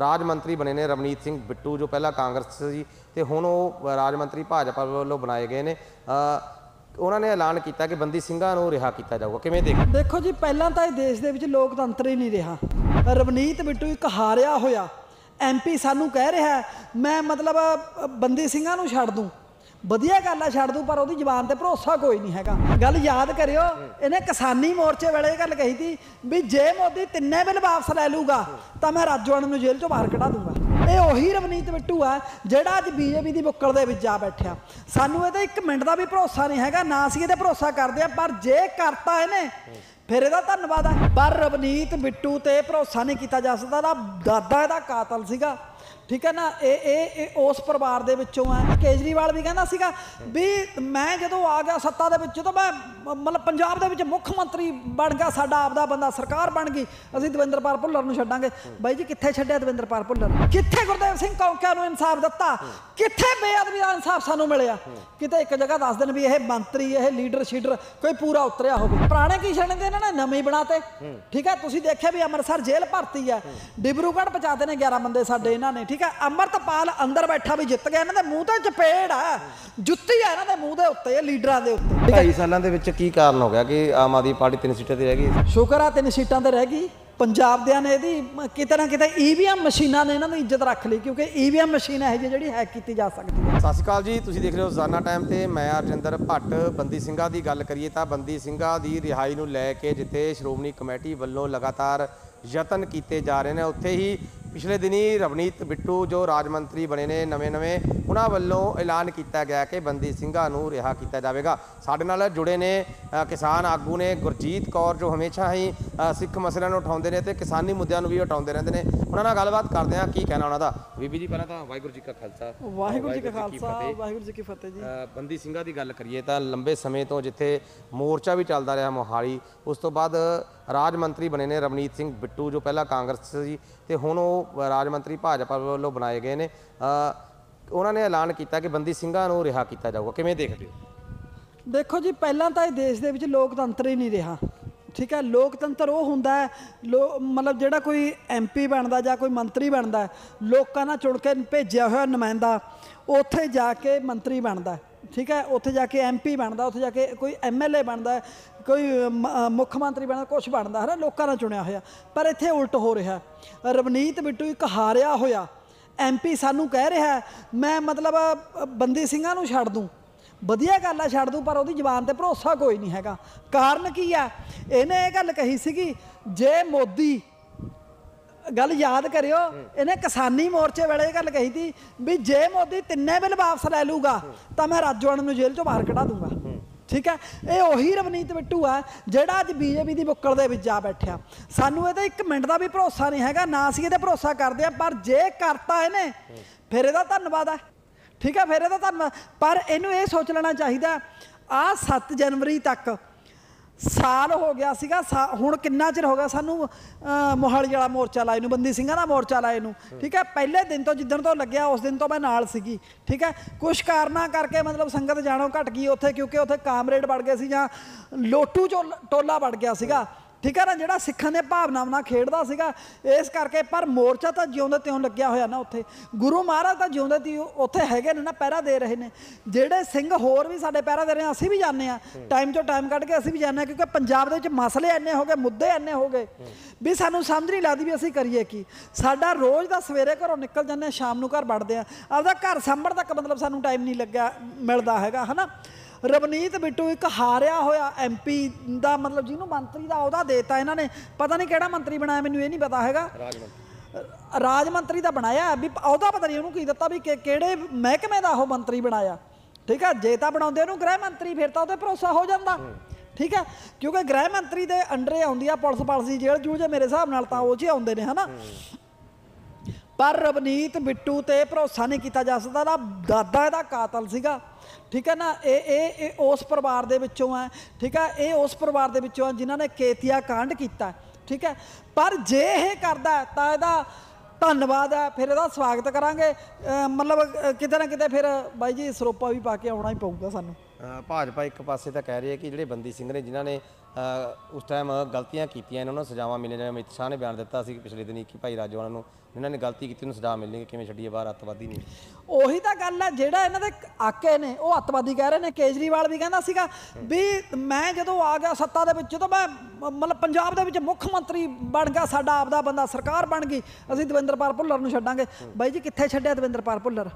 ਰਾਜ ਮੰਤਰੀ ਬਣੇ ਨੇ ਰਵਨੀਤ ਸਿੰਘ ਬਿੱਟੂ, ਜੋ ਪਹਿਲਾਂ ਕਾਂਗਰਸ ਸੀ ਤੇ ਹੁਣ ਉਹ ਰਾਜ ਮੰਤਰੀ ਭਾਜਪਾ ਵੱਲੋਂ ਬਣਾਏ ਗਏ ਨੇ। ਉਹਨਾਂ ਨੇ ਐਲਾਨ ਕੀਤਾ ਕਿ ਬੰਦੀ ਸਿੰਘਾਂ ਨੂੰ ਰਿਹਾ ਕੀਤਾ ਜਾਊਗਾ। ਕਿਵੇਂ ਦੇਖ ਦੇਖੋ ਜੀ, ਪਹਿਲਾਂ ਤਾਂ ਇਹ ਦੇਸ਼ ਦੇ ਵਿੱਚ ਲੋਕਤੰਤਰ ਹੀ ਨਹੀਂ ਰਿਹਾ। ਰਵਨੀਤ ਬਿੱਟੂ ਇੱਕ ਹਾਰਿਆ ਹੋਇਆ। ਐਮਪੀ ਸਾਨੂੰ ਕਹਿ ਰਿਹਾ ਮੈਂ ਮਤਲਬ ਬੰਦੀ ਸਿੰਘਾਂ ਨੂੰ ਛੱਡ ਦੂੰ। ਵਧੀਆ ਗੱਲ ਆ, ਛੱਡ ਦੂੰ ਪਰ ਉਹਦੀ ਜ਼ਬਾਨ ਤੇ ਭਰੋਸਾ ਕੋਈ ਨਹੀਂ ਹੈਗਾ। ਗੱਲ ਯਾਦ ਕਰਿਓ, ਇਹਨੇ ਕਿਸਾਨੀ ਮੋਰਚੇ ਵੇਲੇ ਇਹ ਗੱਲ ਕਹੀ ਸੀ ਵੀ ਜੇ ਮੋਦੀ ਤਿੰਨੇ ਬਿੱਲ ਵਾਪਸ ਲੈ ਲੂਗਾ ਤਾਂ ਮੈਂ ਰਾਜਵਾਨ ਨੂੰ ਜੇਲ੍ਹ ਚੋਂ ਬਾਹਰ ਕਢਾ ਦੂੰਗਾ ਇਹ ਉਹੀ ਰਵਨੀਤ ਬਿੱਟੂ ਆ, ਜਿਹੜਾ ਅੱਜ ਬੀਜੇਪੀ ਦੀ ਬੁੱਕਲ ਦੇ ਵਿੱਚ ਜਾ ਬੈਠਿਆ। ਸਾਨੂੰ ਇਹਦੇ ਇੱਕ ਮਿੰਟ ਦਾ ਵੀ ਭਰੋਸਾ ਨਹੀਂ ਹੈਗਾ, ਨਾ ਅਸੀਂ ਇਹਦੇ ਭਰੋਸਾ ਕਰਦੇ ਆ ਪਰ ਜੇ ਕਰਤਾ ਇਹਨੇ, ਫਿਰ ਇਹਦਾ ਧੰਨਵਾਦ ਹੈ ਪਰ ਰਵਨੀਤ ਬਿੱਟੂ ਤੇ ਭਰੋਸਾ ਨਹੀਂ ਕੀਤਾ ਜਾ ਸਕਦਾ ਦਾ ਦਾਦਾ ਇਹਦਾ ਕਾਤਲ ਸੀਗਾ। ਠੀਕ ਹੈ ਨਾ? ਇਹ ਇਹ ਇਹ ਉਸ ਪਰਿਵਾਰ ਦੇ ਵਿੱਚੋਂ ਹੈ। ਕੇਜਰੀਵਾਲ ਵੀ ਕਹਿੰਦਾ ਸੀਗਾ ਵੀ ਮੈਂ ਜਦੋਂ ਆ ਗਿਆ ਸੱਤਾ ਦੇ ਵਿੱਚ ਜਦੋਂ ਮੈਂ ਮਤਲਬ ਪੰਜਾਬ ਦੇ ਵਿੱਚ ਮੁੱਖ ਮੰਤਰੀ ਬਣ ਗਿਆ ਸਾਡਾ ਆਪਦਾ ਬੰਦਾ ਸਰਕਾਰ ਬਣ ਗਈ ਅਸੀਂ ਦਵਿੰਦਰਪਾਲ ਭੁੱਲਰ ਨੂੰ ਛੱਡਾਂਗੇ। ਬਾਈ ਜੀ ਕਿੱਥੇ ਛੱਡਿਆ ਦਵਿੰਦਰਪਾਲ ਭੁੱਲਰ? ਕਿੱਥੇ ਗੁਰਦੇਵ ਸਿੰਘ ਕੌਂਕਿਆ ਨੂੰ ਇਨਸਾਫ ਦਿੱਤਾ? ਕਿੱਥੇ ਬੇਅਦਬੀ ਦਾ ਇਨਸਾਫ ਸਾਨੂੰ ਮਿਲਿਆ? ਕਿਤੇ ਇੱਕ ਜਗ੍ਹਾ ਦੱਸ ਦੇਣ ਵੀ ਇਹ ਮੰਤਰੀ ਇਹ ਲੀਡਰ ਸ਼ੀਡਰ ਕੋਈ ਪੂਰਾ ਉਤਰਿਆ ਹੋਵੇ। ਪੁਰਾਣੇ ਕੀ ਛੱਡਦੇ ਇਹਨਾਂ ਨੇ? ਨਵੇਂ ਬਣਾਤੇ। ਠੀਕ ਹੈ? ਤੁਸੀਂ ਦੇਖਿਆ ਵੀ ਅੰਮ੍ਰਿਤਸਰ ਜੇਲ੍ਹ ਭਰਤੀ ਹੈ। ਡਿਬਰੂਗੜ੍ਹ ਪਹੁੰਚਾਤੇ ਨੇ 11 ਬੰਦੇ ਸਾਡੇ ਇਹਨਾਂ ਨੇ। ਠੀਕ ਹੈ ਅੰਮ੍ਰਿਤਪਾਲ ਅੰਦਰ ਬੈਠਾ ਵੀ ਜਿੱਤ ਗਿਆ ਇਹਨਾਂ ਦੇ ਮੂੰਹ ਤੇ ਚਪੇੜ ਆ। ਜੁੱਤੀ ਆ ਇਹਨਾਂ ਦੇ ਮੂੰਹ ਦੇ ਉੱਤੇ ਇਹ ਲੀਡਰਾਂ ਦੇ ਉੱਤੇ ਢਾਈ ਸਾਲਾਂ ਦੇ ਵਿੱਚ ਕੀ ਕਾਰਨ ਹੋ ਗਿਆ ਕਿ ਆਮ ਆਦਮੀ ਪਾਰਟੀ ਤਿੰਨ ਸੀਟਾਂ ਤੇ ਰਹਿ ਗਈ? ਸ਼ੁਕਰ ਆ ਤਿੰਨ ਸੀਟਾਂ ਤੇ ਰਹਿ ਗਈ। ਪੰਜਾਬ ਦਿਆਂ ਨੇ ਇਹਦੀ ਕਿਤੇ ਨਾ ਕਿਤੇ ਈਵੀਐਮ ਮਸ਼ੀਨਾਂ ਨੇ ਇਹਨਾਂ ਦੀ ਇੱਜ਼ਤ ਰੱਖ ਲਈ ਕਿਉਂਕਿ ਈਵੀਐਮ ਮਸ਼ੀਨ ਹੈ ਜਿਹੜੀ ਹੈਕ ਕੀਤੀ ਜਾ ਸਕਦੀ ਹੈ। ਸਤਿ ਸ਼੍ਰੀ ਅਕਾਲ ਜੀ ਤੁਸੀਂ ਦੇਖ ਰਹੇ ਹੋ ਜ਼ਾਨਾ ਟਾਈਮ ਤੇ ਮੈਂ ਅਰਜਿੰਦਰ ਭੱਟ। ਬੰਦੀ ਸਿੰਘਾਂ ਦੀ ਗੱਲ ਕਰੀਏ ਤਾਂ ਬੰਦੀ ਸਿੰਘਾਂ ਦੀ ਰਿਹਾਈ ਨੂੰ ਲੈ ਕੇ ਜਿੱਥੇ ਸ਼੍ਰੋਮਣੀ ਕਮੇਟੀ ਵੱਲੋਂ ਲਗਾਤਾਰ ਯਤਨ ਕੀਤੇ ਜਾ ਰਹੇ ਨੇ ਉੱਥੇ ਹੀ ਪਿਛਲੇ ਦਿਨੀ ਰਵਨੀਤ ਬਿੱਟੂ ਜੋ ਰਾਜ ਮੰਤਰੀ ਬਣੇ ਨੇ ਨਵੇਂ-ਨਵੇਂ ਉਹਨਾਂ ਵੱਲੋਂ ਐਲਾਨ ਕੀਤਾ ਗਿਆ ਕਿ ਬੰਦੀ ਸਿੰਘਾਂ ਨੂੰ ਰਿਹਾ ਕੀਤਾ ਜਾਵੇਗਾ। ਸਾਡੇ ਨਾਲ ਜੁੜੇ ਨੇ ਕਿਸਾਨ ਆਗੂ ਨੇ ਗੁਰਜੀਤ ਕੌਰ ਜੋ ਹਮੇਸ਼ਾ ਹੀ ਸਿੱਖ ਮਸਲਿਆਂ ਨੂੰ ਉਠਾਉਂਦੇ ਨੇ ਤੇ ਕਿਸਾਨੀ ਮੁੱਦਿਆਂ ਨੂੰ ਵੀ ਉਠਾਉਂਦੇ ਰਹਿੰਦੇ ਨੇ। ਉਹਨਾਂ ਨਾਲ ਗੱਲਬਾਤ ਕਰਦੇ ਹਾਂ ਕੀ ਕਹਿਣਾ ਉਹਨਾਂ ਦਾ? ਬੀਬੀ ਜੀ ਪਹਿਲਾਂ ਤਾਂ ਵਾਹਿਗੁਰੂ ਜੀ ਕਾ ਖਾਲਸਾ। ਵਾਹਿਗੁਰੂ ਜੀ ਕਾ ਖਾਲਸਾ। ਵਾਹਿਗੁਰੂ ਜੀ ਕੀ ਫਤਿਹ ਜੀ। ਬੰਦੀ ਸਿੰਘਾਂ ਦੀ ਗੱਲ ਕਰੀਏ ਤਾਂ ਲੰਬੇ ਸਮੇਂ ਤੋਂ ਜਿੱਥੇ ਮੋਰਚਾ ਵੀ ਚੱਲਦਾ ਰਿਹਾ ਮੋਹਾਲੀ ਉਸ ਤੋਂ ਬਾਅਦ ਰਾਜ ਮੰਤਰੀ ਬਣੇ ਨੇ ਰਵਨੀਤ ਸਿੰਘ ਬਿੱਟੂ, ਜੋ ਪਹਿਲਾਂ ਕਾਂਗਰਸ ਸੀ ਤੇ ਹੁਣ ਉਹ ਰਾਜ ਮੰਤਰੀ ਭਾਜਪਾ ਵੱਲੋਂ ਬਣਾਏ ਗਏ ਨੇ। ਉਹਨਾਂ ਨੇ ਐਲਾਨ ਕੀਤਾ ਕਿ ਬੰਦੀ ਸਿੰਘਾਂ ਨੂੰ ਰਿਹਾ ਕੀਤਾ ਜਾਊਗਾ। ਕਿਵੇਂ ਦੇਖਦੇ ਹੋ? ਦੇਖੋ ਜੀ, ਪਹਿਲਾਂ ਤਾਂ ਇਹ ਦੇਸ਼ ਦੇ ਵਿੱਚ ਲੋਕਤੰਤਰ ਹੀ ਨਹੀਂ ਰਿਹਾ। ਠੀਕ ਹੈ, ਲੋਕਤੰਤਰ ਉਹ ਹੁੰਦਾ ਹੈ, ਲੋ, ਮਤਲਬ ਜਿਹੜਾ ਕੋਈ ਐਮਪੀ ਬਣਦਾ ਜਾਂ ਕੋਈ ਮੰਤਰੀ ਬਣਦਾ ਲੋਕਾਂ ਨਾਲ ਚੁਣ ਕੇ ਭੇਜਿਆ ਹੋਇਆ ਨੁਮਾਇੰਦਾ, ਉੱਥੇ ਜਾ ਕੇ ਮੰਤਰੀ ਬਣਦਾ ਠੀਕ ਹੈ, ਉੱਥੇ ਜਾ ਕੇ ਐਮਪੀ ਬਣਦਾ, ਉੱਥੇ ਜਾ ਕੇ ਕੋਈ ਐਮਐਲਏ ਬਣਦਾ, ਕੋਈ ਮੁੱਖ ਮੰਤਰੀ ਬਣਦਾ ਕੁਝ ਬਣਦਾ ਹੈ ਨਾ ਲੋਕਾਂ ਨਾਲ ਚੁਣਿਆ ਹੋਇਆ। ਪਰ ਇੱਥੇ ਉਲਟ ਹੋ ਰਿਹਾ। ਰਵਨੀਤ ਬਿੱਟੂ ਇੱਕ ਹਾਰਿਆ ਹੋਇਆ। ਐਮਪੀ ਸਾਨੂੰ ਕਹਿ ਰਿਹਾ, ਮੈਂ ਮਤਲਬ ਬੰਦੀ ਸਿੰਘਾਂ ਨੂੰ ਛੱਡ ਦੂੰ। ਵਧੀਆ ਗੱਲ ਆ, ਛੱਡ ਦੂੰ, ਪਰ ਉਹਦੀ ਜ਼ਬਾਨ ਤੇ ਭਰੋਸਾ ਕੋਈ ਨਹੀਂ ਹੈਗਾ। ਕਾਰਨ ਕੀ ਆ? ਇਹਨੇ ਇਹ ਗੱਲ ਕਹੀ ਸੀਗੀ, ਜੇ ਮੋਦੀ ਗੱਲ ਯਾਦ ਕਰਿਓ, ਇਹਨੇ ਕਿਸਾਨੀ ਮੋਰਚੇ ਵੇਲੇ ਇਹ ਗੱਲ ਕਹੀ ਸੀ ਵੀ ਜੇ ਮੋਦੀ ਤਿੰਨੇ ਬਿੱਲ ਵਾਪਸ ਲੈ ਲੂਗਾ ਤਾਂ ਮੈਂ ਰਾਜਵਾਨ ਨੂੰ ਜੇਲ੍ਹ ਚੋਂ ਬਾਹਰ ਕਢਾ ਦੂੰਗਾ ਠੀਕ ਹੈ? ਇਹ ਉਹੀ ਰਵਨੀਤ ਬਿੱਟੂ ਆ, ਜਿਹੜਾ ਅੱਜ ਬੀਜੇਪੀ ਦੀ ਬੁੱਕਲ ਦੇ ਵਿੱਚ ਜਾ ਬੈਠਿਆ। ਸਾਨੂੰ ਇਹਦੇ ਇੱਕ ਮਿੰਟ ਦਾ ਵੀ ਭਰੋਸਾ ਨਹੀਂ ਹੈਗਾ, ਨਾ ਅਸੀਂ ਇਹਦੇ ਭਰੋਸਾ ਕਰਦੇ ਆ, ਪਰ ਜੇ ਕਰਤਾ ਇਹਨੇ, ਫਿਰ ਇਹਦਾ ਧੰਨਵਾਦ ਹੈ ਠੀਕ ਹੈ? ਫਿਰ ਇਹਦਾ ਧੰਨਵਾਦ। ਪਰ ਇਹਨੂੰ ਇਹ ਸੋਚ ਲੈਣਾ ਚਾਹੀਦਾ ਆ 7 ਜਨਵਰੀ ਤੱਕ ਸਾਲ ਹੋ ਗਿਆ ਸੀਗਾ, ਸਾ- ਹੁਣ ਕਿੰਨਾ ਚਿਰ ਹੋ ਗਿਆ ਸਾਨੂੰ ਮੋਹਾਲੀ ਵਾਲਾ ਮੋਰਚਾ ਲਾਏ ਨੂੰ, ਬੰਦੀ ਸਿੰਘਾਂ ਦਾ ਮੋਰਚਾ ਲਾਏ ਨੂੰ, ਠੀਕ ਹੈ? ਪਹਿਲੇ ਦਿਨ ਤੋਂ, ਜਿੱਦਣ ਤੋਂ ਲੱਗਿਆ, ਉਸ ਦਿਨ ਤੋਂ ਮੈਂ ਨਾਲ ਸੀਗੀ, ਠੀਕ ਹੈ? ਕੁਝ ਕਾਰਨਾਂ ਕਰਕੇ ਮਤਲਬ ਸੰਗਤ ਜਾਣੋ ਘਟ ਗਈ ਉੱਥੇ, ਕਿਉਂਕਿ ਉੱਥੇ ਕਾਮਰੇਡ ਵੜ ਗਏ ਸੀ ਜਾਂ ਲੋਟੂ ਚੋ, ਟੋਲਾ ਵੜ ਗਿਆ ਸੀਗਾ। ਠੀਕ ਹੈ ਨਾ ਜਿਹੜਾ ਸਿੱਖਾਂ ਦੇ ਭਾਵਨਾਵਾਂ ਨਾਲ ਖੇਡਦਾ ਸੀਗਾ ਇਸ ਕਰਕੇ ਪਰ ਮੋਰਚਾ ਤਾਂ ਜਿਉਂਦੇ ਤਿਉਂ ਲੱਗਿਆ ਹੋਇਆ ਨਾ ਉੱਥੇ। ਗੁਰੂ ਮਹਾਰਾਜ ਤਾਂ ਜਿਉਂਦੇ ਤੀ ਉੱਥੇ ਹੈਗੇ ਨੇ ਨਾ ਪਹਿਰਾ ਦੇ ਰਹੇ ਨੇ। ਜਿਹੜੇ ਸਿੰਘ ਹੋਰ ਵੀ ਸਾਡੇ ਪਹਿਰਾ ਦੇ ਰਹੇ ਅਸੀਂ ਵੀ ਜਾਂਦੇ ਆ। ਟਾਈਮ ਤੋਂ ਟਾਈਮ ਕੱਢ ਕੇ ਅਸੀਂ ਵੀ ਜਾਂਦੇ ਆ ਕਿਉਂਕਿ ਪੰਜਾਬ ਦੇ ਵਿੱਚ ਮਸਲੇ ਇੰਨੇ ਹੋ ਗਏ ਮੁੱਦੇ ਇੰਨੇ ਹੋ ਗਏ। ਵੀ ਸਾਨੂੰ ਸਮਝ ਨਹੀਂ ਲੱਗਦੀ ਵੀ ਅਸੀਂ ਕਰੀਏ ਕੀ। ਸਾਡਾ ਰੋਜ਼ ਦਾ ਸਵੇਰੇ ਘਰੋਂ ਨਿਕਲ ਜਾਂਦੇ ਆ ਸ਼ਾਮ ਨੂੰ ਘਰ ਵੜਦੇ ਆ। ਆਪਦਾ ਘਰ ਸਾਂਭਣ ਤੱਕ ਮਤਲਬ ਸਾਨੂੰ ਟਾਈਮ ਨਹੀਂ ਲੱਗਿਆ ਮਿਲਦਾ ਹੈਗਾ ਹਨਾ? ਰਵਨੀਤ ਬਿੱਟੂ ਇੱਕ ਹਾਰਿਆ ਹੋਇਆ ਐਮਪੀ ਦਾ ਮਤਲਬ ਜਿਹਨੂੰ ਮੰਤਰੀ ਦਾ ਅਹੁਦਾ ਦੇਤਾ ਇਹਨਾਂ ਨੇ। ਪਤਾ ਨਹੀਂ ਕਿਹੜਾ ਮੰਤਰੀ ਬਣਾਇਆ ਮੈਨੂੰ ਇਹ ਨਹੀਂ ਪਤਾ ਹੈਗਾ। ਰਾਜ ਮੰਤਰੀ ਦਾ ਬਣਾਇਆ ਵੀ ਅਹੁਦਾ ਪਤਾ ਨਹੀਂ ਉਹਨੂੰ ਕੀ ਦਿੱਤਾ ਵੀ ਕਿਹੜੇ ਮਹਿਕਮੇ ਦਾ ਉਹ ਮੰਤਰੀ ਬਣਾਇਆ। ਠੀਕ ਹੈ ਜੇ ਤਾਂ ਬਣਾਉਂਦੇ ਉਹਨੂੰ ਗ੍ਰਹਿ ਮੰਤਰੀ ਫਿਰ ਤਾਂ ਉਹਤੇ ਭਰੋਸਾ ਹੋ ਜਾਂਦਾ। ਠੀਕ ਹੈ ਕਿਉਂਕਿ ਗ੍ਰਹਿ ਮੰਤਰੀ ਦੇ ਅੰਡਰੇ ਆਉਂਦੀ ਆ ਪੁਲਿਸ ਪਾਲਸੀ ਜੇਲ੍ਹ ਜੂਲ ਜੇ ਮੇਰੇ ਹਿਸਾਬ ਨਾਲ ਤਾਂ ਉਹ ਹੀ ਆਉਂਦੇ ਨੇ ਹਨਾ? ਪਰ ਰਵਨੀਤ ਬਿੱਟੂ ਤੇ ਭਰੋਸਾ ਨਹੀਂ ਕੀਤਾ ਜਾ ਸਕਦਾ। ਦਾ ਦਾਦਾ ਇਹਦਾ ਕਾਤਲ ਸੀਗਾ। ਠੀਕ ਹੈ ਨਾ? ਇਹ ਇਹ ਇਹ ਉਸ ਪਰਿਵਾਰ ਦੇ ਵਿੱਚੋਂ ਹੈ। ਠੀਕ ਹੈ? ਇਹ ਉਸ ਪਰਿਵਾਰ ਦੇ ਵਿੱਚੋਂ ਹੈ ਜਿਨ੍ਹਾਂ ਨੇ ਕੇਤੀਆ ਕਾਂਡ ਕੀਤਾ ਠੀਕ ਹੈ? ਪਰ ਜੇ ਇਹ ਕਰਦਾ ਤਾਂ ਇਹਦਾ ਧੰਨਵਾਦ ਹੈ। ਫਿਰ ਇਹਦਾ ਸਵਾਗਤ ਕਰਾਂਗੇ। ਮਤਲਬ ਕਿਤੇ ਨਾ ਕਿਤੇ ਫਿਰ ਬਾਈ ਜੀ ਸਰੋਪਾ ਵੀ ਪਾ ਕੇ ਆਉਣਾ ਹੀ ਪਊਗਾ ਸਾਨੂੰ। ਭਾਜਪਾ ਇੱਕ ਪਾਸੇ ਤਾਂ ਕਹਿ ਰਹੀ ਹੈ ਕਿ ਜਿਹੜੇ ਬੰਦੀ ਸਿੰਘ ਨੇ, ਜਿਨ੍ਹਾਂ ਨੇ ਉਸ ਟਾਈਮ ਗਲਤੀਆਂ ਕੀਤੀਆਂ ਇਹਨਾਂ ਨੂੰ, ਸਜ਼ਾਵਾਂ ਮਿਲੀਆਂ, ਜਿਵੇਂ ਅਮਿਤ ਸ਼ਾਹ ਨੇ ਬਿਆਨ ਦਿੱਤਾ ਸੀ ਪਿਛਲੇ ਦਿਨੀ ਕਿ ਭਾਈ ਰਾਜੋਆਣਾ ਨੂੰ ਇਹਨਾਂ ਨੇ ਗਲਤੀ ਕੀਤੀ, ਉਹਨੂੰ ਸਜ਼ਾ ਮਿਲਣੀ ਕਿਵੇਂ ਛੱਡੀਏ ਬਾਹਰ, ਅੱਤਵਾਦੀ ਨਹੀਂ। ਉਹੀ ਤਾਂ ਗੱਲ ਹੈ, ਜਿਹੜਾ ਇਹਨਾਂ ਦੇ ਆਕੇ ਨੇ, ਉਹ ਅੱਤਵਾਦੀ ਕਹਿ ਰਹੇ ਨੇ, ਕੇਜਰੀਵਾਲ ਵੀ ਕਹਿੰਦਾ ਸੀਗਾ ਵੀ ਮੈਂ ਜਦੋਂ ਆ ਗਿਆ ਸੱਤਾ ਦੇ ਵਿੱਚ, ਜਦੋਂ ਮੈਂ ਮਤਲਬ ਪੰਜਾਬ ਦੇ ਵਿੱਚ ਮੁੱਖ ਮੰਤਰੀ ਬਣ ਗਿਆ, ਸਾਡਾ ਆਪਦਾ ਬੰਦਾ ਸਰਕਾਰ ਬਣ ਗਈ, ਅਸੀਂ ਦਵਿੰਦਰਪਾਲ ਭੁੱਲਰ ਨੂੰ ਛੱਡਾਂਗੇ। ਬਾਈ ਜੀ, ਕਿੱਥੇ ਛੱਡਿਆ ਦਵਿੰਦਰਪਾਲ ਭੁੱਲਰ?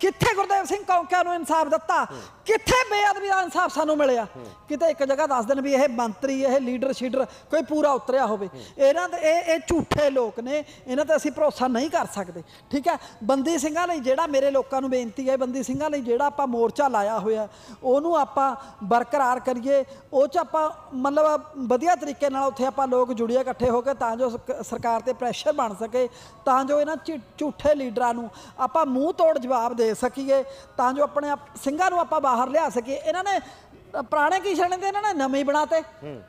ਕਿੱਥੇ ਗੁਰਦੇਵ ਸਿੰਘ ਕੌਂਕਿਆ ਨੂੰ ਇਨਸਾਫ ਦਿੱਤਾ? ਕਿੱਥੇ ਬੇਅਦਬੀ ਦਾ ਇਨਸਾਫ ਸਾਨੂੰ ਮਿਲਿਆ? ਕਿਤੇ ਇੱਕ ਜਗ੍ਹਾ ਦੱਸ ਦੇਣ ਵੀ ਇਹ ਮੰਤਰੀ, ਇਹ ਲੀਡਰ, ਸ਼ੀਡਰ ਕੋਈ ਪੂਰਾ ਉਤਰਿਆ ਹੋਵੇ। ਇਹਨਾਂ ਦੇ, ਇਹ ਇਹ ਝੂਠੇ ਲੋਕ ਨੇ, ਇਹਨਾਂ ਤੇ ਅਸੀਂ ਭਰੋਸਾ ਨਹੀਂ ਕਰ ਸਕਦੇ। ਠੀਕ ਹੈ? ਬੰਦੀ ਸਿੰਘਾਂ ਲਈ ਜਿਹੜਾ ਮੇਰੇ ਲੋਕਾਂ ਨੂੰ ਬੇਨਤੀ ਹੈ, ਬੰਦੀ ਸਿੰਘਾਂ ਲਈ ਜਿਹੜਾ ਆਪਾਂ ਮੋਰਚਾ ਲਾਇਆ ਹੋਇਆ, ਉਹਨੂੰ ਆਪਾਂ ਬਰਕਰਾਰ ਕਰੀਏ, ਉਹ ਚ ਆਪਾਂ ਮਤਲਬ ਵਧੀਆ ਤਰੀਕੇ ਨਾਲ ਉੱਥੇ ਆਪਾਂ ਲੋਕ ਜੁੜੀਏ ਇਕੱਠੇ ਹੋ ਕੇ ਤਾਂ ਜੋ ਸਰਕਾਰ ਤੇ ਪ੍ਰੈਸ਼ਰ ਬਣ ਸਕੇ ਤਾਂ ਜੋ ਇਹਨਾਂ ਝੂਠੇ ਲੀਡਰਾਂ ਨੂੰ ਆਪਾਂ ਮੂੰਹ ਤੋੜ ਜਵਾਬ ਦੇ ਸਕੀਏ ਤਾਂ ਜੋ ਆਪਣੇ ਆਪ- ਸਿੰਘਾਂ ਨੂੰ ਆਪਾਂ ਬਾਹਰ ਲਿਆ ਸਕੀਏ। ਇਹਨਾਂ ਨੇ ਪੁਰਾਣੇ ਕੀ ਛੜਨ ਦੇ ਇਹਨਾਂ ਨੇ? ਨਵੇਂ ਹੀ। ਬਣਾਤੇ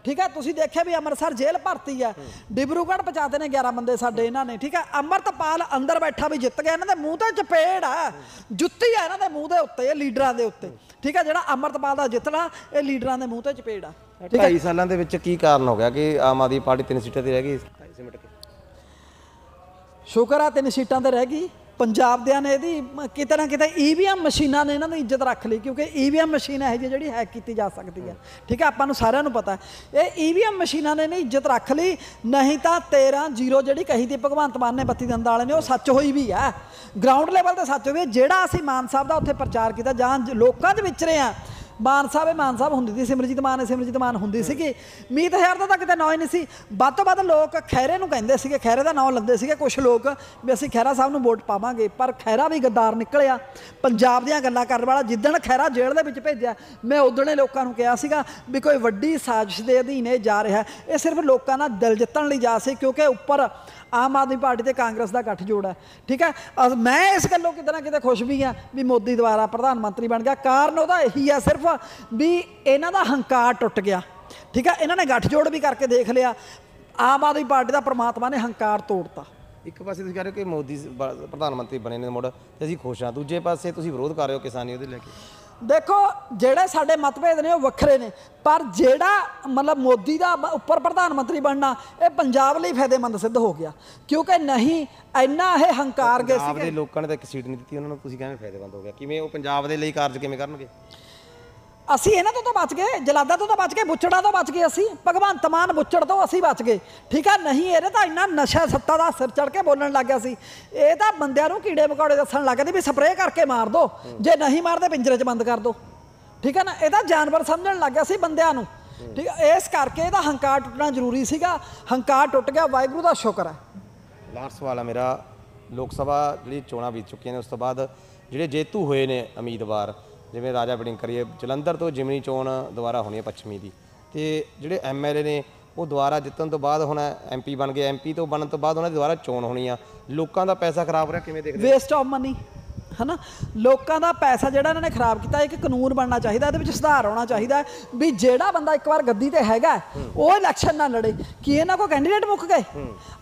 ਠੀਕ ਹੈ? ਤੁਸੀਂ ਦੇਖਿਆ ਵੀ ਅੰਮ੍ਰਿਤਸਰ ਜੇਲ੍ਹ ਭਰਤੀ ਹੈ। ਡਿਬਰੂਗੜ੍ਹ ਪਹੁੰਚਾਤੇ ਨੇ 11 ਬੰਦੇ ਸਾਡੇ ਇਹਨਾਂ ਨੇ ਠੀਕ ਹੈ? ਅੰਮ੍ਰਿਤਪਾਲ ਅੰਦਰ ਬੈਠਾ ਵੀ ਜਿੱਤ ਗਿਆ ਇਹਨਾਂ ਦੇ ਮੂੰਹ ਤੇ ਚਪੇੜ ਆ। ਜੁੱਤੀ ਆ ਇਹਨਾਂ ਦੇ ਮੂੰਹ ਦੇ ਉੱਤੇ ਇਹ ਲੀਡਰਾਂ ਦੇ ਉੱਤੇ। ਠੀਕ ਹੈ? ਜਿਹੜਾ ਅੰਮ੍ਰਿਤਪਾਲ ਦਾ ਜਿੱਤਣਾ ਇਹ ਲੀਡਰਾਂ ਦੇ ਮੂੰਹ ਤੇ ਚਪੇੜ ਆ। ਢਾਈ ਸਾਲਾਂ ਦੇ ਵਿੱਚ ਕੀ ਕਾਰਨ ਹੋ ਗਿਆ ਕਿ ਆਮ ਆਦਮੀ ਪਾਰਟੀ ਤਿੰਨ ਸੀਟਾਂ ਤੇ ਰਹਿ ਗਈ? ਢਾਈ ਸਿਮਟ ਕੇ ਸ਼ੁਕਰ ਆ ਤਿੰਨ ਸੀਟਾਂ ਤੇ ਰਹਿ ਗਈ। ਪੰਜਾਬ ਦਿਆਂ ਨੇ ਇਹਦੀ ਕਿਤੇ ਨਾ ਕਿਤੇ ਈਵੀਐਮ ਮਸ਼ੀਨਾਂ ਨੇ ਇਹਨਾਂ ਦੀ ਇੱਜ਼ਤ ਰੱਖ ਲਈ ਕਿਉਂਕਿ ਈਵੀਐਮ ਮਸ਼ੀਨ ਹੈ ਜਿਹੀ ਜਿਹੜੀ ਹੈਕ ਕੀਤੀ ਜਾ ਸਕਦੀ ਹੈ ਠੀਕ ਹੈ ਆਪਾਂ ਨੂੰ ਸਾਰਿਆਂ ਨੂੰ ਪਤਾ ਹੈ। ਇਹ ਈਵੀਐਮ ਮਸ਼ੀਨਾਂ ਨੇ ਨਹੀਂ ਇੱਜ਼ਤ ਰੱਖ ਲਈ ਨਹੀਂ ਤਾਂ 13 ਜ਼ੀਰੋ ਜਿਹੜੀ ਕਹੀ ਤੀ ਭਗਵੰਤ ਮਾਨ ਨੇ ਬੱਤੀ ਦੰਦਾਂ ਵਾਲੇ ਨੇ ਉਹ ਸੱਚ ਹੋਈ ਵੀ ਹੈ ਗਰਾਊਂਡ ਲੈਵਲ ਤੇ ਸੱਚ ਹੋਈ ਹੈ ਜਿਹੜਾ ਅਸੀਂ ਮਾਨ ਸਾਹਿਬ ਦਾ ਉੱਥੇ ਪ੍ਰਚਾਰ ਕੀਤਾ ਜਾਂ ਜ- ਲੋਕਾਂ ਦੇ ਵਿਚਰੇ ਆ ਮਾਨ ਸਾਹਿਬ ਇਹ ਮਾਨ ਸਾਹਿਬ ਹੁੰਦੀ ਸੀ ਸਿਮਰਜੀਤ ਮਾਨ ਹੈ ਸਿਮਰਜੀਤ ਮਾਨ ਹੁੰਦੀ ਸੀਗੀ। ਮੀਤ ਹਜ਼ਾਰ ਦਾ ਤਾਂ ਕਿਤੇ ਨਾਂ ਹੀ ਨਹੀਂ ਸੀ। ਵੱਧ ਤੋਂ ਵੱਧ ਲੋਕ ਖੈਰੇ ਨੂੰ ਕਹਿੰਦੇ ਸੀਗੇ ਖੈਰੇ ਦਾ ਨਾਂ ਲੈਂਦੇ ਸੀਗੇ। ਕੁਝ ਲੋਕ ਵੀ ਅਸੀਂ ਖੈਰਾ ਸਾਹਿਬ ਨੂੰ ਵੋਟ ਪਾਵਾਂਗੇ ਪਰ ਖੈਰਾ ਵੀ ਗੱਦਾਰ ਨਿਕਲਿਆ। ਪੰਜਾਬ ਦੀਆਂ ਗੱਲਾਂ ਕਰਨ ਵਾਲਾ ਜਿੱਦਣ ਖੈਰਾ ਜੇਲ੍ਹ ਦੇ ਵਿੱਚ ਭੇਜਿਆ ਮੈਂ ਉਦਣੇ ਲੋਕਾਂ ਨੂੰ ਕਿਹਾ ਸੀਗਾ ਵੀ ਕੋਈ ਵੱਡੀ ਸਾਜ਼ਿਸ਼ ਦੇ ਅਧੀਨ ਇਹ ਜਾ ਰਿਹਾ। ਇਹ ਸਿਰਫ ਲੋਕਾਂ ਦਾ ਦਿਲ ਜਿੱਤਣ ਲਈ ਜਾ ਸੀ ਕਿਉਂਕਿ ਉੱਪਰ ਆਮ ਆਦਮੀ ਪਾਰਟੀ ਤੇ ਕਾਂਗਰਸ ਦਾ ਗੱਠਜੋੜ ਹੈ, ਠੀਕ ਹੈ? ਮੈਂ ਇਸ ਗੱਲੋਂ ਕਿਤੇ ਨਾ ਕਿਤੇ ਖੁਸ਼ ਵੀ ਹਾਂ ਵੀ ਮੋਦੀ ਦੁਆਰਾ ਪ੍ਰਧਾਨ ਮੰਤਰੀ ਬਣ ਗਿਆ। ਕਾਰਨ ਉਹਦਾ ਇਹੀ ਆ ਸਿਰਫ ਵੀ ਇਹਨਾਂ ਦਾ ਹੰਕਾਰ ਟੁੱਟ ਗਿਆ, ਠੀਕ ਹੈ? ਇਹਨਾਂ ਨੇ ਗੱਠਜੋੜ ਵੀ ਕਰਕੇ ਦੇਖ ਲਿਆ। ਆਮ ਆਦਮੀ ਪਾਰਟੀ ਦਾ ਪ੍ਰਮਾਤਮਾ ਨੇ ਹੰਕਾਰ ਤੋੜਤਾ। ਇੱਕ ਪਾਸੇ ਤੁਸੀਂ ਕਹਿ ਰਹੇ ਹੋ ਕਿ ਮੋਦੀ ਪ੍ਰਧਾਨ ਮੰਤਰੀ ਬਣੇ ਨੇ ਮੁੜ, ਤੇ ਅਸੀਂ ਖੁਸ਼ ਹਾਂ। ਦੂਜੇ ਪਾਸੇ ਤੁਸੀਂ ਵਿਰੋਧ ਕਰ ਰਹੇ ਹੋ ਕਿਸਾਨੀ, ਉਹਦੇ ਲੈ ਕੇ। ਦੇਖੋ ਜਿਹੜੇ ਸਾਡੇ ਮਤਭੇਦ ਨੇ ਉਹ ਵੱਖਰੇ ਨੇ ਪਰ ਜਿਹੜਾ ਮਤਲਬ ਮੋਦੀ ਦਾ ਉੱਪਰ ਪ੍ਰਧਾਨ ਮੰਤਰੀ ਬਣਨਾ ਇਹ ਪੰਜਾਬ ਲਈ ਫਾਇਦੇਮੰਦ ਸਿੱਧ ਹੋ ਗਿਆ। ਕਿਉਂਕਿ ਨਹੀਂ ਇੰਨਾ ਇਹ ਹੰਕਾਰ ਗਏ ਪੰਜਾਬ ਸੀ ਦੇ ਲੋਕਾਂ ਨੇ ਤਾਂ ਇੱਕ ਸੀਟ ਨਹੀਂ ਦਿੱਤੀ ਉਹਨਾਂ ਨੂੰ ਤੁਸੀਂ ਕਹਿੰਦੇ ਫਾਇਦੇਮੰਦ ਹੋ ਗਿਆ। ਕਿਵੇਂ ਉਹ ਪੰਜਾਬ ਦੇ ਲਈ ਕਾਰਜ ਕਿਵੇਂ ਕਰਨਗੇ? ਅਸੀਂ ਇਹਨਾਂ ਤੋਂ ਤਾਂ ਬਚ ਗਏ, ਜਲਾਦਾ ਤੋਂ ਤਾਂ ਬਚ ਗਏ ਬੁੱਚੜਾ ਤੋਂ ਬਚ ਗਏ ਅਸੀਂ, ਭਗਵੰਤ ਮਾਨ ਬੁੱਚੜ ਤੋਂ ਅਸੀਂ ਬਚ ਗਏ। ਠੀਕ ਆ, ਨਹੀਂ ਇਹਨੇ ਤਾਂ ਇੰਨਾ ਨਸ਼ਾ ਸੱਤਾ ਦਾ ਸਿਰ ਚੜ ਕੇ ਬੋਲਣ ਲੱਗ ਗਿਆ ਸੀ। ਇਹ ਤਾਂ ਬੰਦਿਆਂ ਨੂੰ ਕੀੜੇ ਮਕੌੜੇ ਦੱਸਣ ਲੱਗ ਵੀ ਸਪਰੇਅ ਕਰਕੇ ਮਾਰ ਦੋ, ਜੇ ਨਹੀਂ ਮਾਰਦੇ ਪਿੰਜਰੇ 'ਚ ਬੰਦ ਕਰ ਦੋ। ਠੀਕ ਹੈ ਨਾ, ਇਹ ਤਾਂ ਜਾਨਵਰ ਸਮਝਣ ਲੱਗ ਗਿਆ ਸੀ ਬੰਦਿਆਂ ਨੂੰ। ਠੀਕ ਹੈ ਇਸ ਕਰਕੇ ਇਹਦਾ ਹੰਕਾਰ ਟੁੱਟਣਾ ਜ਼ਰੂਰੀ ਸੀਗਾ। ਹੰਕਾਰ ਟੁੱਟ ਗਿਆ, ਵਾਹਿਗੁਰੂ ਦਾ ਸ਼ੁਕਰ ਹੈ। ਲਾਸਟ ਸਵਾਲ ਆ ਮੇਰਾ। ਲੋਕ ਸਭਾ ਜਿਹੜੀ ਚੋਣਾਂ ਬੀਤ ਚੁੱਕੀਆਂ ਨੇ, ਉਸ ਤੋਂ ਬਾਅਦ ਜਿਹੜੇ ਜੇਤੂ ਹੋਏ ਨੇ ਉਮੀਦਵਾਰ ਜਿਵੇਂ ਰਾਜਾ ਬੜਿੰਗ ਕਰੀਏ ਜਲੰਧਰ ਤੋਂ ਜਿਮਨੀ ਚੋਣ ਦੁਬਾਰਾ ਹੋਣੀ ਹੈ ਪੱਛਮੀ ਦੀ। ਤੇ ਜਿਹੜੇ ਐਮਐਲਏ ਨੇ ਉਹ ਦੁਬਾਰਾ ਜਿੱਤਣ ਤੋਂ ਬਾਅਦ ਹੁਣ ਐਮਪੀ ਬਣ ਗਏ। ਐਮਪੀ ਤੋਂ ਬਣਨ ਤੋਂ ਬਾਅਦ ਉਹਨਾਂ ਦੀ ਦੁਬਾਰਾ ਚੋਣ ਹੋਣੀ ਆ। ਲੋਕਾਂ ਦਾ ਪੈਸਾ ਖਰਾਬ ਹੋ ਰਿਹਾ ਕਿਵੇਂ ਦੇਖਦੇ ਵੇਸਟ ਆਫ ਮਨੀ ਹਨਾ? ਲੋਕਾਂ ਦਾ ਪੈਸਾ ਜਿਹੜਾ ਇਹਨਾਂ ਨੇ ਖਰਾਬ ਕੀਤਾ ਇੱਕ ਕਾਨੂੰਨ ਬਣਨਾ ਚਾਹੀਦਾ ਇਹਦੇ ਵਿੱਚ ਸੁਧਾਰ ਆਉਣਾ ਚਾਹੀਦਾ ਵੀ ਜਿਹੜਾ ਬੰਦਾ ਇੱਕ ਵਾਰ ਗੱਦੀ ਤੇ ਹੈਗਾ ਉਹ ਇਲੈਕਸ਼ਨ ਨਾ ਲੜੇ। ਕੀ ਇਹਨਾਂ ਕੋ ਕੈਂਡੀਡੇਟ ਮੁੱਕ ਗਏ?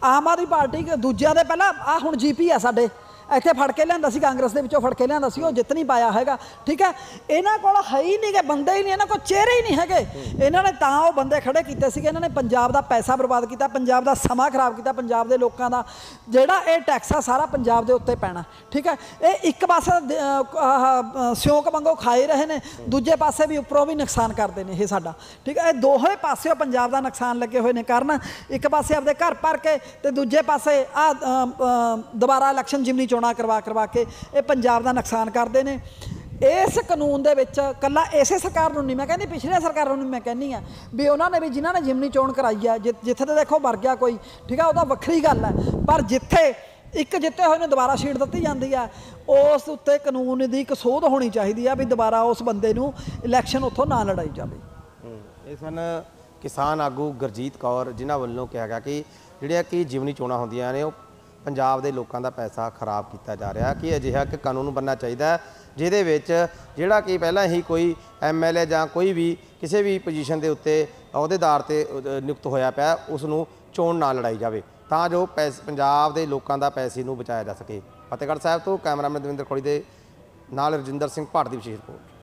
ਆਮ ਆਦਮੀ ਪਾਰਟੀ ਦੂਜਿਆਂ ਦੇ ਪਹਿਲਾਂ ਆ ਹੁਣ ਜੀਪੀ ਆ ਸਾਡੇ। ਇੱਥੇ ਫੜ ਕੇ ਲਿਆਂਦਾ ਸੀ, ਕਾਂਗਰਸ ਦੇ ਵਿੱਚੋਂ ਫੜ ਕੇ ਲਿਆਂਦਾ ਸੀ, ਉਹ ਜਿੱਤ ਨਹੀਂ ਪਾਇਆ ਹੈਗਾ, ਠੀਕ ਹੈ? ਇਹਨਾਂ ਕੋਲ ਹੈ ਹੀ ਨਹੀਂ ਗੇ, ਬੰਦੇ ਹੀ ਨਹੀਂ, ਇਹਨਾਂ ਕੋਲ ਚਿਹਰੇ ਹੀ ਨਹੀਂ ਹੈਗੇ। ਇਹਨਾਂ ਨੇ ਤਾਂ ਉਹ ਬੰਦੇ ਖੜੇ ਕੀਤੇ ਸੀਗੇ, ਇਹਨਾਂ ਨੇ ਪੰਜਾਬ ਦਾ ਪੈਸਾ ਬਰਬਾਦ ਕੀਤਾ, ਪੰਜਾਬ ਦਾ ਸਮਾਂ ਖਰਾਬ ਕੀਤਾ ਪੰਜਾਬ ਦੇ ਲੋਕਾਂ ਦਾ, ਜਿਹੜਾ ਇਹ ਟੈਕਸ ਆ ਸਾਰਾ ਪੰਜਾਬ ਦੇ ਉੱਤੇ ਪੈਣਾ, ਠੀਕ ਹੈ? ਇਹ ਇੱਕ ਪਾਸੇ ਸਿਉਂਕ ਵਾਂਗੂ ਖਾਏ ਰਹੇ ਨੇ, ਦੂਜੇ ਪਾਸੇ ਵੀ ਉੱਪਰੋਂ ਵੀ ਨੁਕਸਾਨ ਕਰਦੇ ਨੇ ਇਹ ਸਾਡਾ, ਠੀਕ ਹੈ? ਇਹ ਦੋਹੇ ਪਾਸਿਓਂ ਪੰਜਾਬ ਦਾ ਨੁਕਸਾਨ ਲੱਗੇ ਹੋਏ ਨੇ ਕਾਰਨ, ਇੱਕ ਪਾਸੇ ਆਪਦੇ ਘਰ ਭਰ ਕੇ ਤੇ ਦੂਜੇ ਪਾਸੇ ਆ ਦੁਬਾਰਾ ਇਲੈਕਸ਼ਨ ਜਿਮਨੀ ਚੋਣ ਕਰਵਾ ਕਰਵਾ ਕੇ ਇਹ ਪੰਜਾਬ ਦਾ ਨੁਕਸਾਨ ਕਰਦੇ ਨੇ। ਇਸ ਕਾਨੂੰਨ ਦੇ ਵਿੱਚ ਕੱਲਾ ਇਸੇ ਸਰਕਾਰ ਨੂੰ ਨਹੀਂ, ਮੈਂ ਕਹਿੰਦੀ ਪਿਛਲੇ ਸਰਕਾਰਾਂ ਨੂੰ ਮੈਂ ਕਹਿੰਦੀ ਆ ਵੀ ਉਹਨਾਂ ਨੇ ਵੀ ਜਿਨ੍ਹਾਂ ਨੇ ਜਿਮਨੀ ਚੋਣ ਕਰਾਈ ਆ ਜਿੱਥੇ ਤੇ ਦੇਖੋ ਮਰ ਗਿਆ ਕੋਈ, ਠੀਕ ਆ ਉਹਦਾ ਵੱਖਰੀ ਗੱਲ ਹੈ ਪਰ ਜਿੱਥੇ ਇੱਕ ਜਿੱਤੇ ਹੋਏ ਨੂੰ ਦੁਬਾਰਾ ਸੀਟ ਦਿੱਤੀ ਜਾਂਦੀ ਆ, ਉਸ ਉੱਤੇ ਕਾਨੂੰਨ ਦੀ ਇੱਕ ਸੋਧ ਹੋਣੀ ਚਾਹੀਦੀ ਆ ਵੀ ਦੁਬਾਰਾ ਉਸ ਬੰਦੇ ਨੂੰ ਇਲੈਕਸ਼ਨ ਉੱਥੋਂ ਨਾ ਲੜਾਈ ਜਾਵੇ। ਇਹ ਸਨ ਕਿਸਾਨ ਆਗੂ ਗੁਰਜੀਤ ਕੌਰ ਜਿਨ੍ਹਾਂ ਵੱਲੋਂ ਕਿਹਾ ਗਿਆ ਕਿ ਜਿਹੜੀਆਂ ਕਿ ਜਿਮਨੀ ਚੋਣਾਂ ਹੁੰਦੀਆਂ ਨੇ, ਉਹ ਪੰਜਾਬ ਦੇ ਲੋਕਾਂ ਦਾ ਪੈਸਾ ਖਰਾਬ ਕੀਤਾ ਜਾ ਰਿਹਾ ਕਿ ਅਜਿਹਾ ਇੱਕ ਕਾਨੂੰਨ ਬਣਨਾ ਚਾਹੀਦਾ ਜਿਹਦੇ ਵਿੱਚ ਜਿਹੜਾ ਕਿ ਪਹਿਲਾਂ ਹੀ ਕੋਈ ਐਮਐਲਏ ਜਾਂ ਕੋਈ ਵੀ ਕਿਸੇ ਵੀ ਪੋਜੀਸ਼ਨ ਦੇ ਉੱਤੇ ਅਹੁਦੇਦਾਰ ਤੇ ਨਿਯੁਕਤ ਹੋਇਆ ਪਿਆ ਉਸ ਨੂੰ ਚੋਣ ਨਾ ਲੜਾਈ ਜਾਵੇ, ਤਾਂ ਜੋ ਪੈਸ, ਪੰਜਾਬ ਦੇ ਲੋਕਾਂ ਦਾ ਪੈਸੇ ਨੂੰ ਬਚਾਇਆ ਜਾ ਸਕੇ। ਫਤਿਹਗੜ੍ਹ ਸਾਹਿਬ ਤੋਂ ਕੈਮਰਾਮੈਨ ਦਵਿੰਦਰ ਖੋੜੀ ਦੇ ਨਾਲ ਰਜਿੰਦਰ ਸਿੰਘ ਭਾਟ ਦੀ ਵਿਸ਼ੇਸ਼ ਰਿਪੋਰਟ।